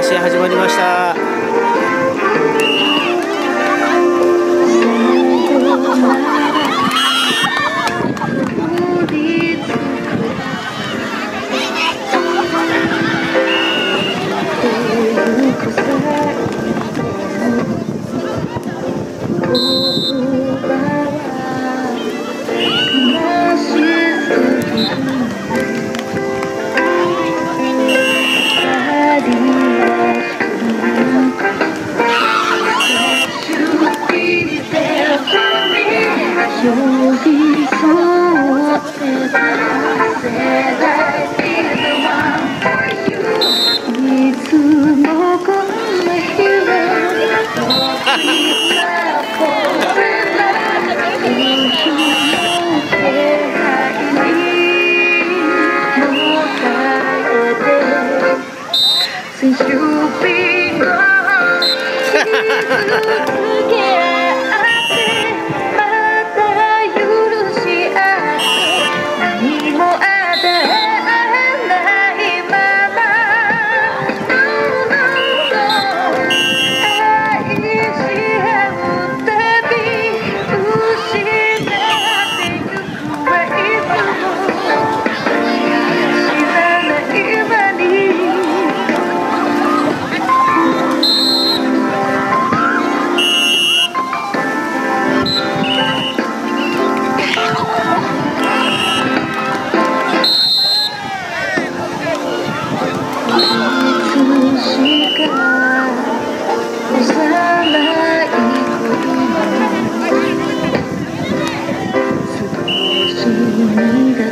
試合始まりました。いつもこんな君が